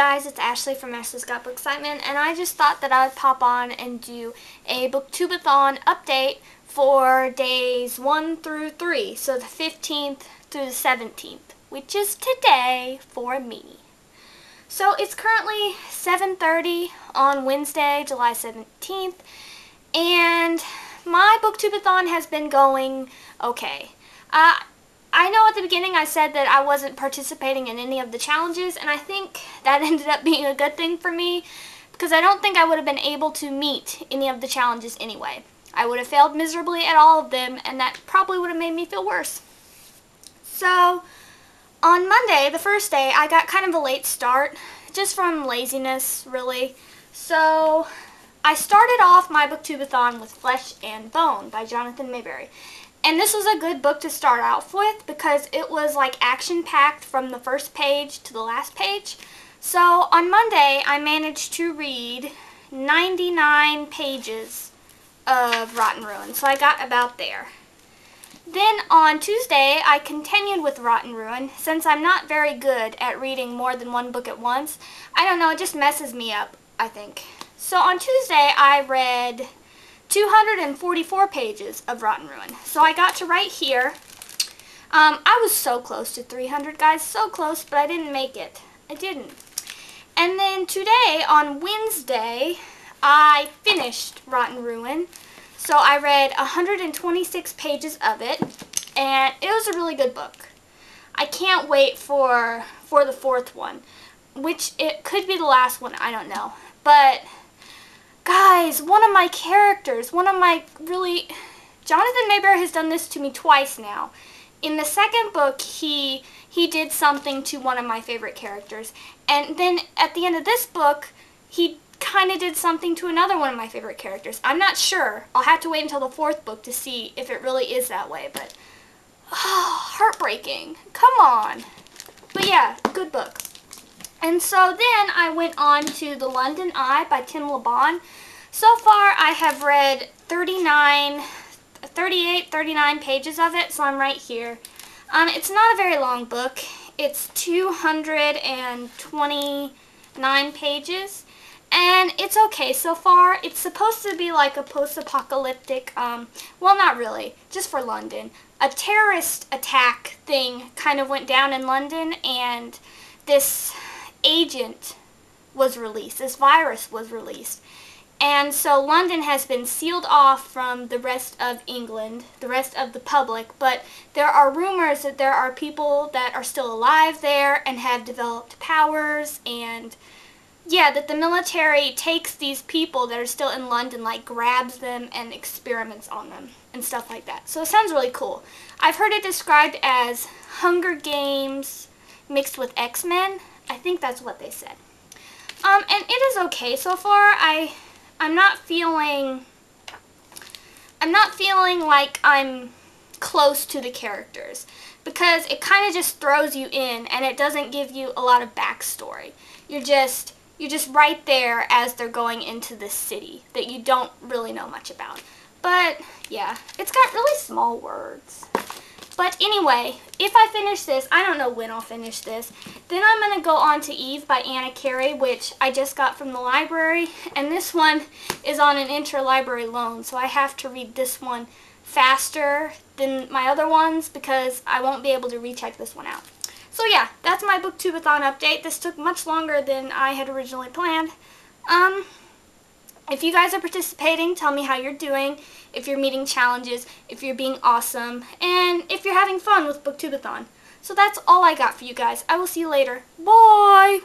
guys, it's Ashley from Ashley's Got Book Excitement, and I just thought that I would pop on and do a booktubeathon update for days 1 through 3, so the 15th through the 17th, which is today for me. So it's currently 7.30 on Wednesday, July 17th, and my booktubeathon has been going okay. Uh, I know at the beginning I said that I wasn't participating in any of the challenges, and I think that ended up being a good thing for me because I don't think I would have been able to meet any of the challenges anyway. I would have failed miserably at all of them, and that probably would have made me feel worse. So, on Monday, the first day, I got kind of a late start, just from laziness, really. So, I started off my booktubeathon with Flesh and Bone by Jonathan Maberry. And this was a good book to start out with because it was like action-packed from the first page to the last page. So on Monday, I managed to read 99 pages of Rot and Ruin. So I got about there. Then on Tuesday, I continued with Rot and Ruin. Since I'm not very good at reading more than one book at once, I don't know, it just messes me up, I think. So on Tuesday, I read 244 pages of Rot and Ruin. So I got to right here. Um, I was so close to 300, guys. So close, but I didn't make it. I didn't. And then today, on Wednesday, I finished Rot and Ruin. So I read 126 pages of it, and it was a really good book. I can't wait for for the fourth one, which it could be the last one, I don't know. But Guys, one of my characters, one of my really... Jonathan Maberry has done this to me twice now. In the second book, he he did something to one of my favorite characters. And then at the end of this book, he kind of did something to another one of my favorite characters. I'm not sure. I'll have to wait until the fourth book to see if it really is that way. But, oh, heartbreaking. Come on. But yeah, good book. And so then I went on to The London Eye by Tim Lebbon. So far I have read 39, 38, 39 pages of it, so I'm right here. Um, it's not a very long book. It's 229 pages. And it's okay so far. It's supposed to be like a post-apocalyptic, um, well not really, just for London. A terrorist attack thing kind of went down in London and this agent was released, this virus was released. And so London has been sealed off from the rest of England, the rest of the public, but there are rumors that there are people that are still alive there and have developed powers and yeah, that the military takes these people that are still in London, like grabs them and experiments on them and stuff like that. So it sounds really cool. I've heard it described as Hunger Games mixed with X-Men. I think that's what they said. Um, and it is okay so far. I, I'm not feeling, I'm not feeling like I'm close to the characters because it kind of just throws you in and it doesn't give you a lot of backstory. You're just, you're just right there as they're going into this city that you don't really know much about. But, yeah, it's got really small words. But anyway, if I finish this, I don't know when I'll finish this, then I'm going to go on to Eve by Anna Carey, which I just got from the library. And this one is on an interlibrary loan, so I have to read this one faster than my other ones because I won't be able to recheck this one out. So yeah, that's my booktubeathon update. This took much longer than I had originally planned. Um, if you guys are participating, tell me how you're doing, if you're meeting challenges, if you're being awesome, and if you're having fun with Booktubeathon. So that's all I got for you guys. I will see you later. Bye!